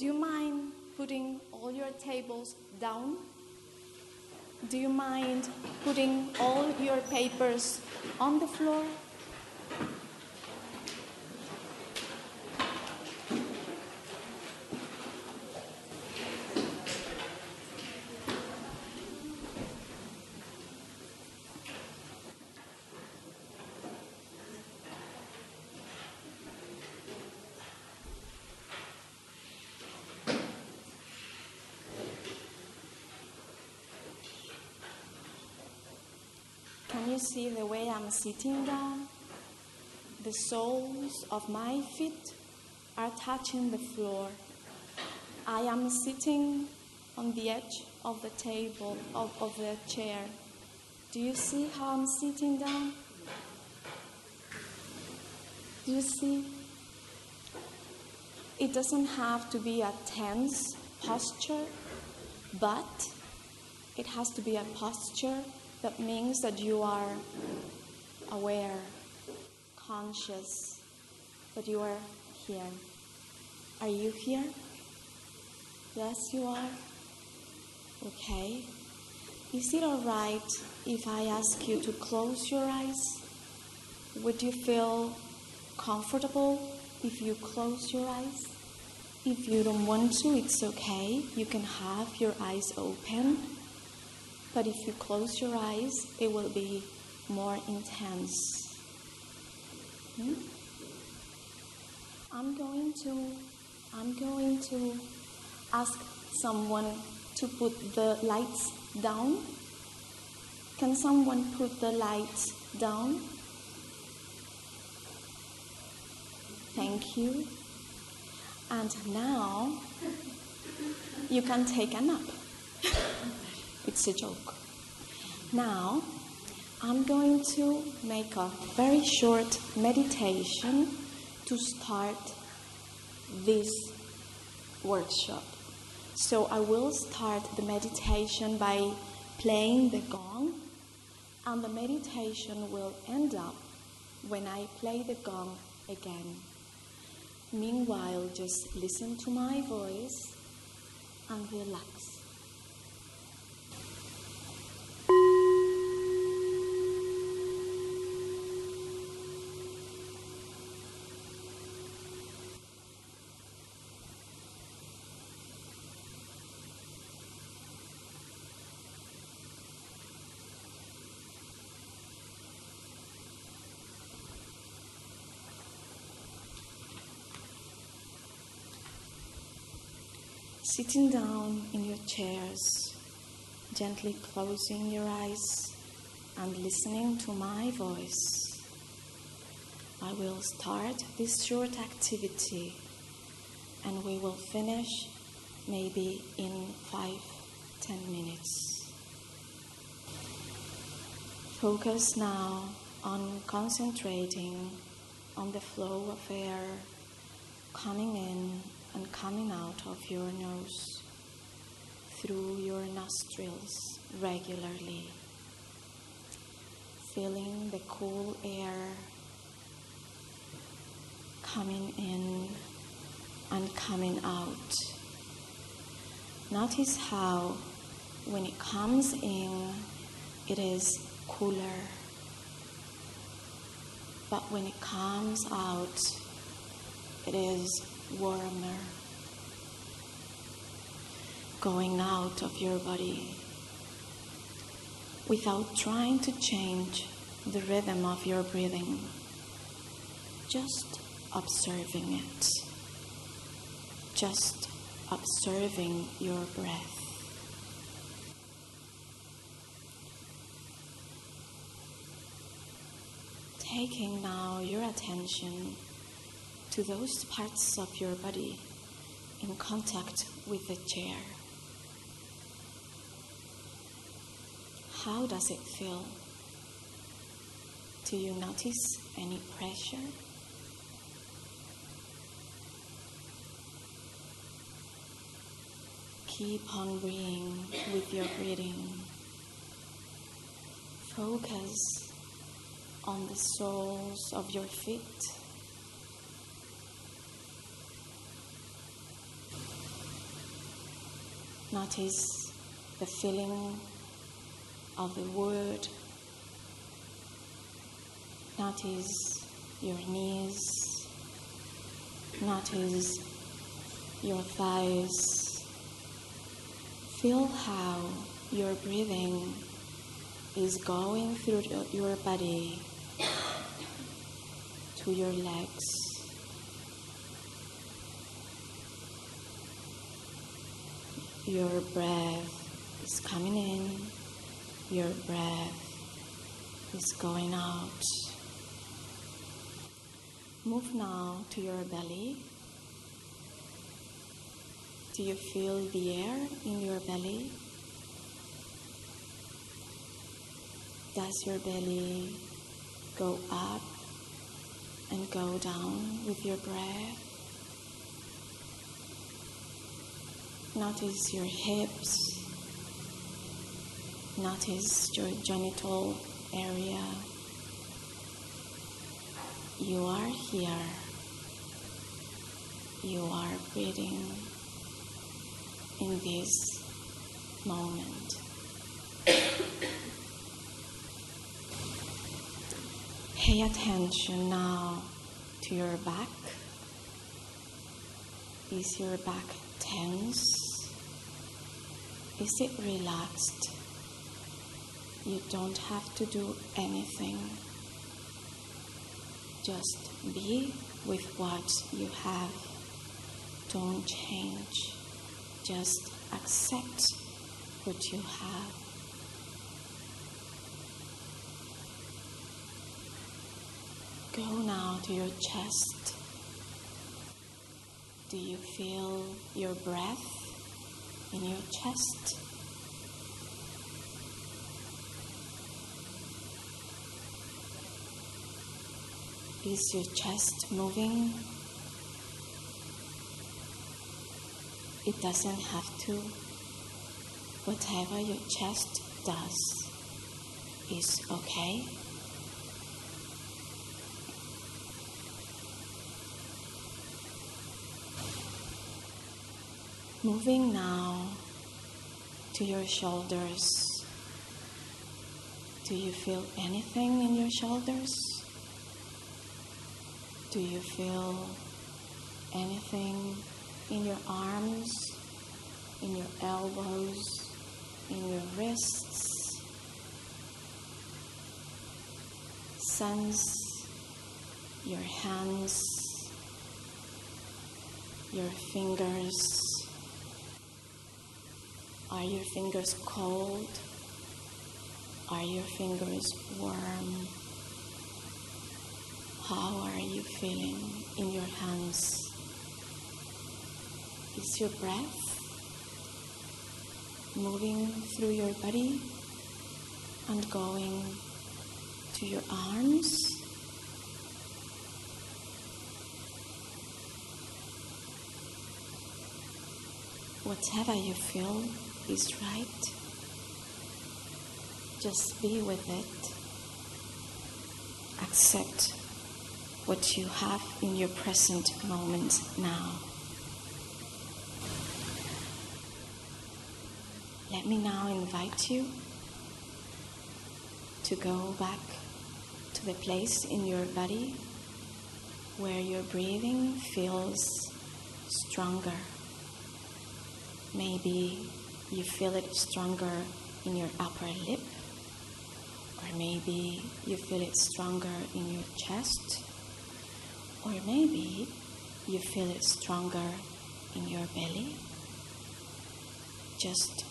Do you mind putting all your tables down? Do you mind putting all your papers on the floor? Can you see the way I'm sitting down? The soles of my feet are touching the floor. I am sitting on the edge of the table, of, of the chair. Do you see how I'm sitting down? Do you see? It doesn't have to be a tense posture, but it has to be a posture that means that you are aware, conscious, that you are here. Are you here? Yes, you are. Okay. Is it alright if I ask you to close your eyes? Would you feel comfortable if you close your eyes? If you don't want to, it's okay. You can have your eyes open but if you close your eyes, it will be more intense. Hmm? I'm going to I'm going to ask someone to put the lights down. Can someone put the lights down? Thank you. And now you can take a nap. It's a joke. Now, I'm going to make a very short meditation to start this workshop. So, I will start the meditation by playing the gong, and the meditation will end up when I play the gong again. Meanwhile, just listen to my voice and relax. Sitting down in your chairs, gently closing your eyes and listening to my voice, I will start this short activity and we will finish maybe in five, ten minutes. Focus now on concentrating on the flow of air coming in and coming out of your nose through your nostrils regularly, feeling the cool air coming in and coming out. Notice how, when it comes in, it is cooler, but when it comes out, it is warmer going out of your body without trying to change the rhythm of your breathing, just observing it, just observing your breath. Taking now your attention to those parts of your body in contact with the chair. How does it feel? Do you notice any pressure? Keep on breathing with your breathing. Focus on the soles of your feet Notice the feeling of the wood. Notice your knees. Notice your thighs. Feel how your breathing is going through your body to your legs. Your breath is coming in, your breath is going out. Move now to your belly. Do you feel the air in your belly? Does your belly go up and go down with your breath? Notice your hips. Notice your genital area. You are here. You are breathing in this moment. Pay attention now to your back. Is your back tense? Is it relaxed? You don't have to do anything. Just be with what you have. Don't change. Just accept what you have. Go now to your chest. Do you feel your breath in your chest? Is your chest moving? It doesn't have to. Whatever your chest does is okay. Moving now to your shoulders. Do you feel anything in your shoulders? Do you feel anything in your arms, in your elbows, in your wrists? Sense your hands, your fingers. Are your fingers cold? Are your fingers warm? How are you feeling in your hands? Is your breath moving through your body and going to your arms? Whatever you feel is right. Just be with it. Accept what you have in your present moment now. Let me now invite you to go back to the place in your body where your breathing feels stronger. Maybe you feel it stronger in your upper lip, or maybe you feel it stronger in your chest, or maybe you feel it stronger in your belly. Just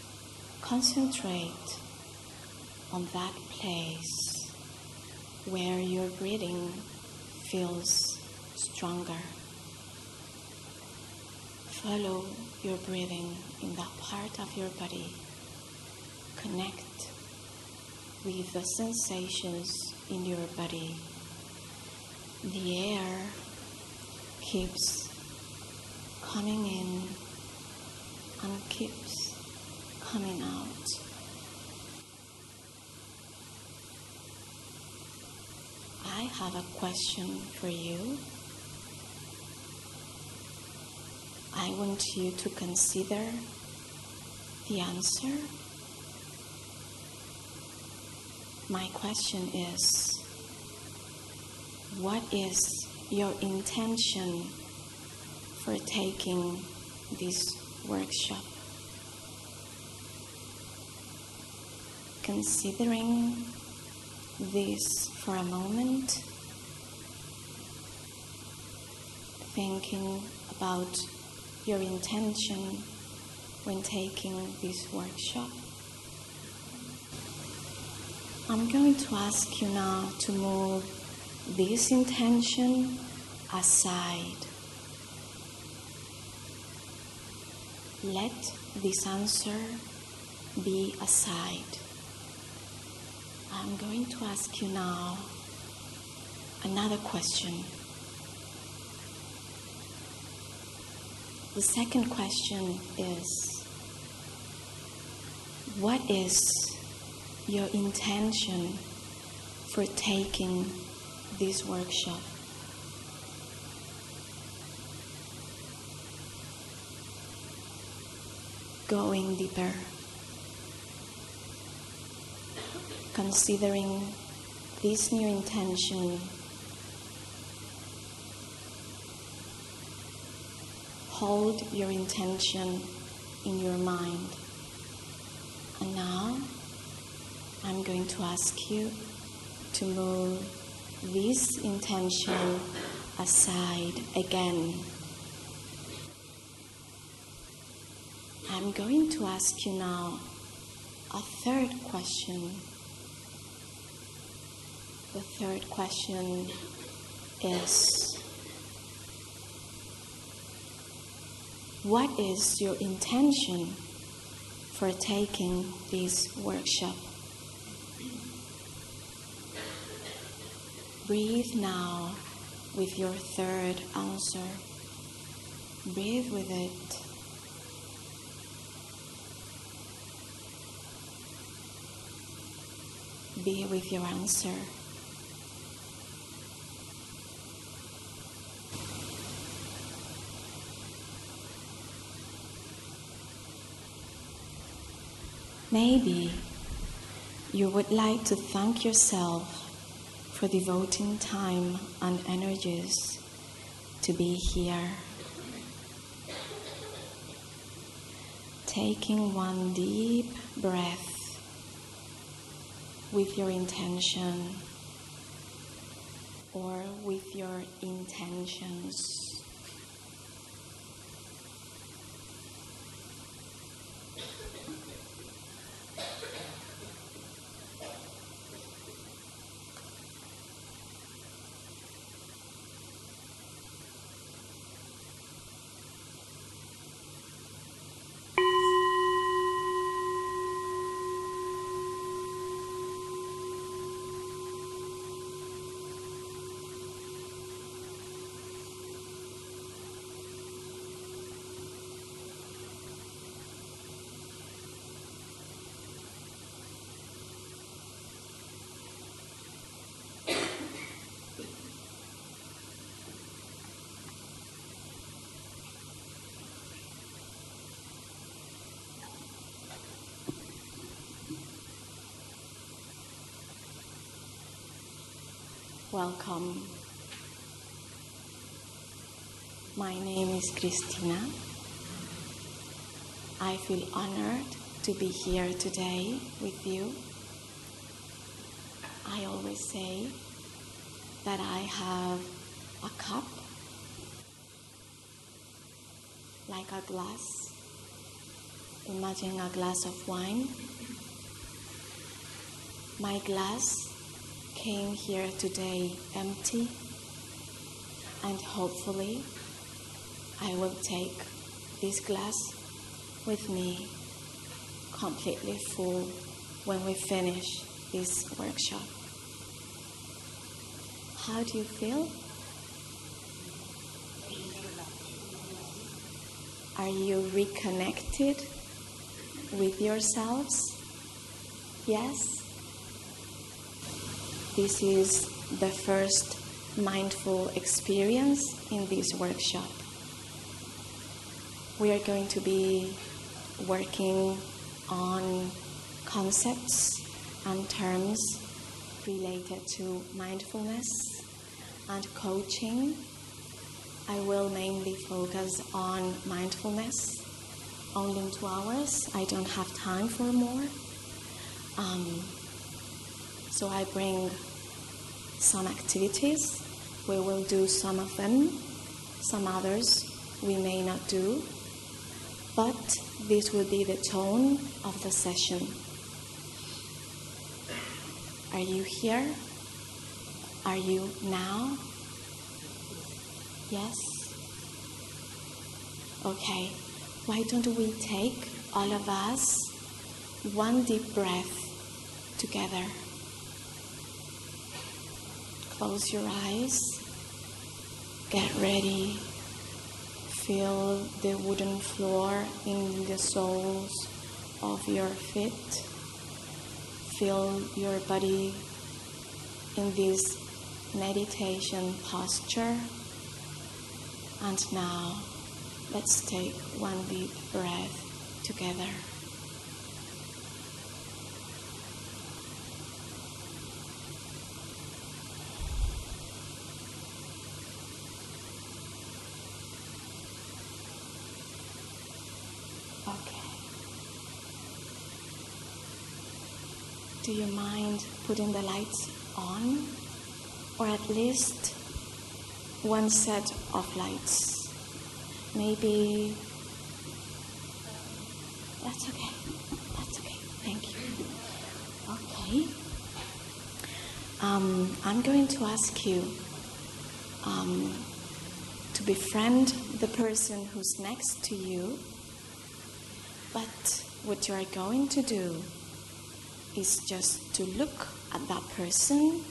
concentrate on that place where your breathing feels stronger. Follow your breathing in that part of your body. Connect with the sensations in your body. The air keeps coming in and keeps coming out. I have a question for you. I want you to consider the answer? My question is what is your intention for taking this workshop? Considering this for a moment, thinking about your intention when taking this workshop. I'm going to ask you now to move this intention aside. Let this answer be aside. I'm going to ask you now another question. The second question is What is your intention for taking this workshop? Going deeper, considering this new intention hold your intention in your mind. And now I'm going to ask you to move this intention aside again. I'm going to ask you now a third question. The third question is What is your intention for taking this workshop? Breathe now with your third answer. Breathe with it. Be with your answer. Maybe you would like to thank yourself for devoting time and energies to be here. Taking one deep breath with your intention or with your intentions. Welcome. My name is Christina. I feel honored to be here today with you. I always say that I have a cup, like a glass. Imagine a glass of wine. My glass came here today empty, and hopefully I will take this glass with me completely full when we finish this workshop. How do you feel? Are you reconnected with yourselves? Yes? This is the first mindful experience in this workshop. We are going to be working on concepts and terms related to mindfulness and coaching. I will mainly focus on mindfulness. Only in two hours. I don't have time for more. Um, so I bring some activities. We will do some of them, some others we may not do. But this will be the tone of the session. Are you here? Are you now? Yes? Okay, why don't we take all of us one deep breath together? Close your eyes, get ready, feel the wooden floor in the soles of your feet feel your body in this meditation posture. And now, let's take one deep breath together. Do you mind putting the lights on? Or at least one set of lights? Maybe. That's okay. That's okay. Thank you. Okay. Um, I'm going to ask you um, to befriend the person who's next to you, but what you are going to do is just to look at that person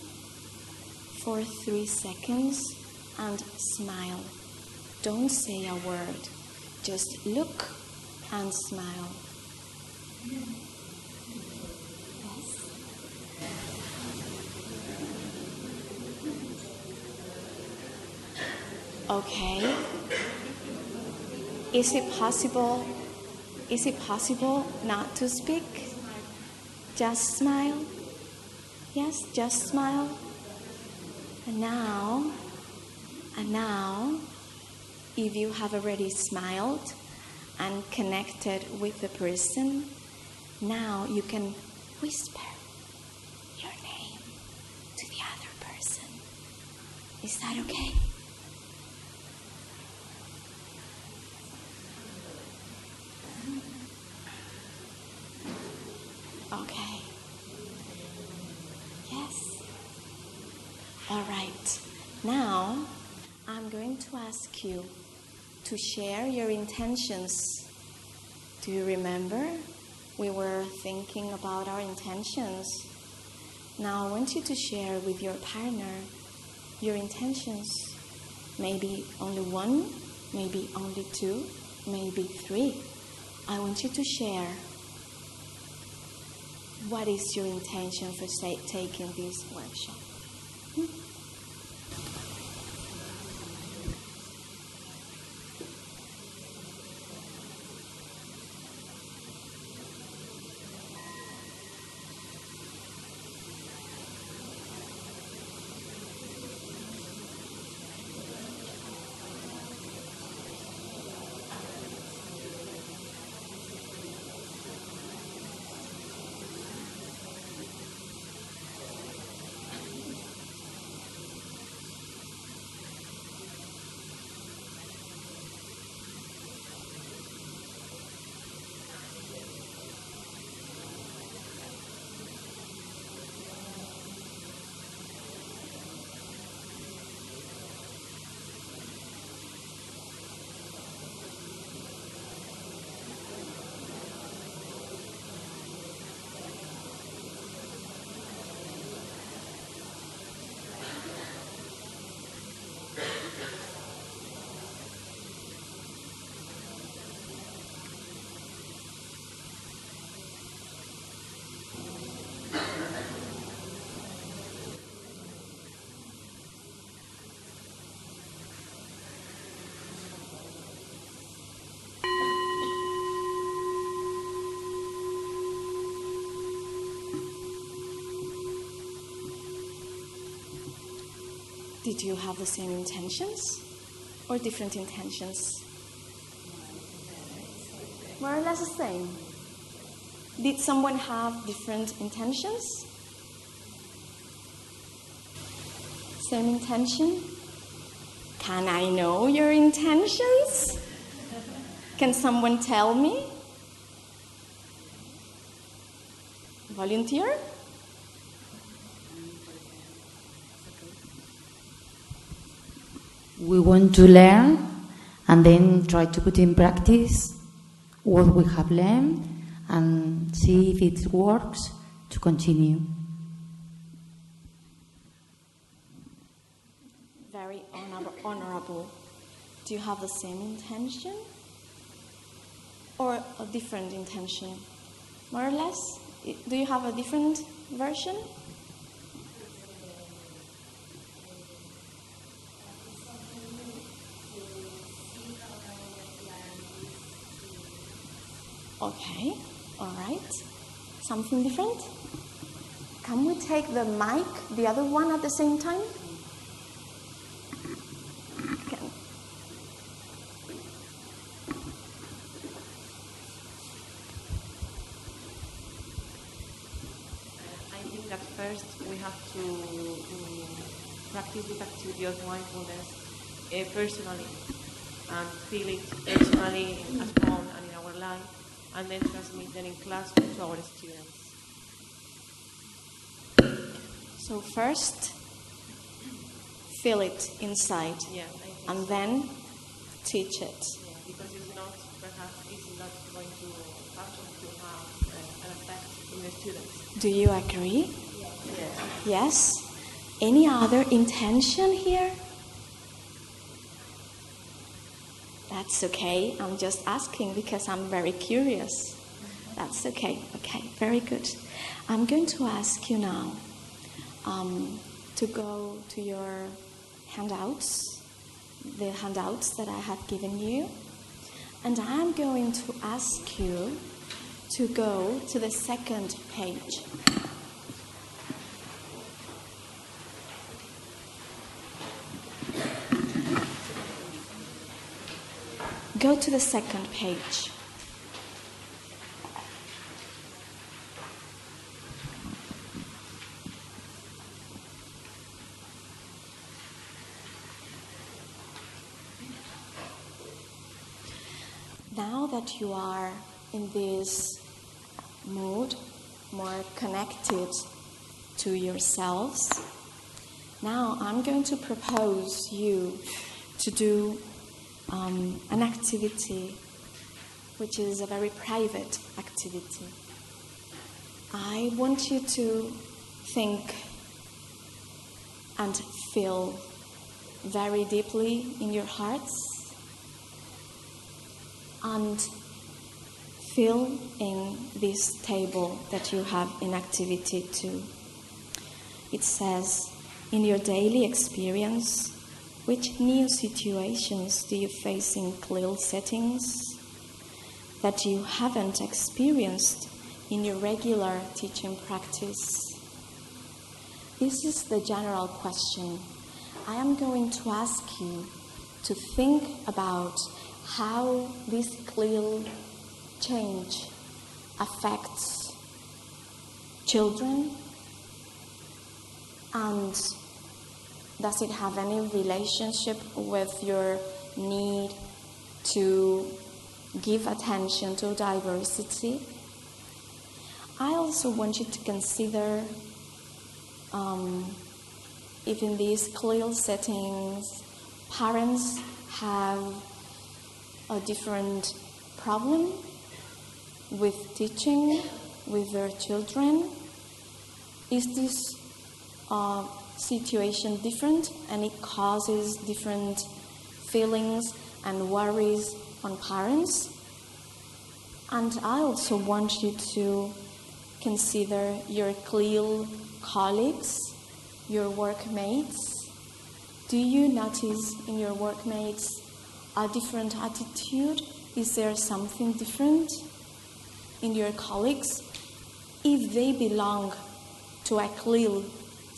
for three seconds and smile. Don't say a word, just look and smile. Okay. Is it possible? Is it possible not to speak? Just smile. Yes, just smile. And now, and now, if you have already smiled and connected with the person, now you can whisper your name to the other person. Is that okay? Yes. All right. Now, I'm to ask you to share your intentions. Do you remember? We were thinking about our intentions. Now, I want you to share with your partner your intentions. Maybe only one, maybe only two, maybe three. I want you to share what is your intention for say, taking this workshop? Hmm? Did you have the same intentions or different intentions? More or less the same. Did someone have different intentions? Same intention? Can I know your intentions? Can someone tell me? Volunteer? We want to learn and then try to put in practice what we have learned and see if it works to continue. Very honor- honorable. Do you have the same intention? Or a different intention? More or less? Do you have a different version? Okay, all right. Something different? Can we take the mic, the other one at the same time? Can- I think that first we have to um, practice this activity of mindfulness uh, personally and feel it personally at home and in our life, and then transmit them in class to our students. So first, feel it inside, Yeah, and so. then teach it. Yeah, because it's not perhaps it's not going to function to have uh, an effect in the students. Do you agree? Yes. Yes. Any other intention here? That's okay. I'm just asking because I'm very curious. That's okay. Okay, very good. I'm going to ask you now um, to go to your handouts, the handouts that I have given you, and I'm going to ask you to go to the second page. Go to the second page. Now that you are in this mood, more connected to yourselves, now I'm going to propose you to do um, an activity which is a very private activity. I want you to think and feel very deeply in your hearts and fill in this table that you have in activity two. It says, in your daily experience, which new situations do you face in CLIL settings that you haven't experienced in your regular teaching practice? This is the general question. I am going to ask you to think about how this CLIL change affects children and does it have any relationship with your need to give attention to diversity? I also want you to consider um, if in these CLIL settings parents have a different problem with teaching with their children. Is this uh, situation different and it causes different feelings and worries on parents? And I also want you to consider your CLIL colleagues, your workmates. Do you notice in your workmates a different attitude? Is there something different in your colleagues? If they belong to a CLIL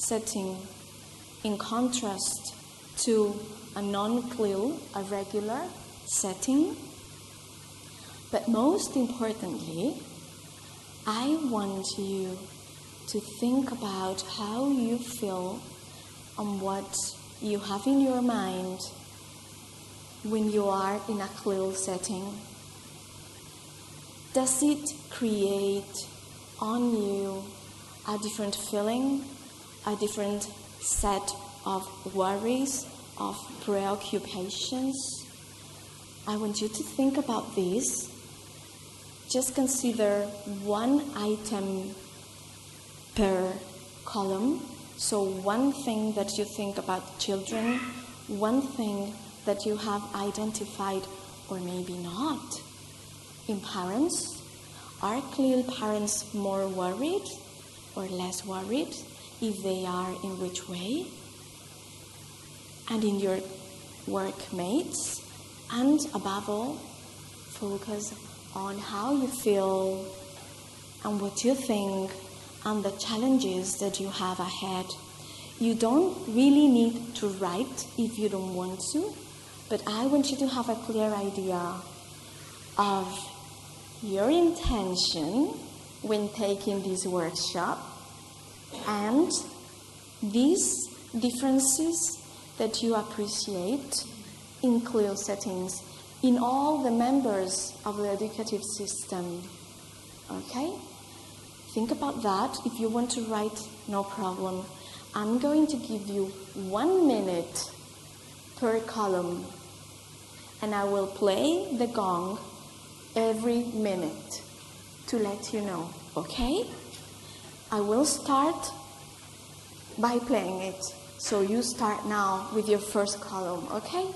setting, in contrast to a non-CLIL, a regular setting. But most importantly, I want you to think about how you feel on what you have in your mind when you are in a CLIL setting. Does it create on you a different feeling, a different set of worries, of preoccupations? I want you to think about this. Just consider one item per column. So, one thing that you think about children, one thing that you have identified, or maybe not. In parents, are CLIL parents more worried or less worried? If they are, in which way? And in your workmates, and above all, focus on how you feel and what you think and the challenges that you have ahead. You don't really need to write if you don't want to, but I want you to have a clear idea of your intention when taking this workshop and these differences that you appreciate in CLIL settings in all the members of the educative system. Okay? Think about that. If you want to write, no problem. I'm going to give you one minute per column, and I will play the gong every minute to let you know, okay? I will start by playing it. So you start now with your first column, okay?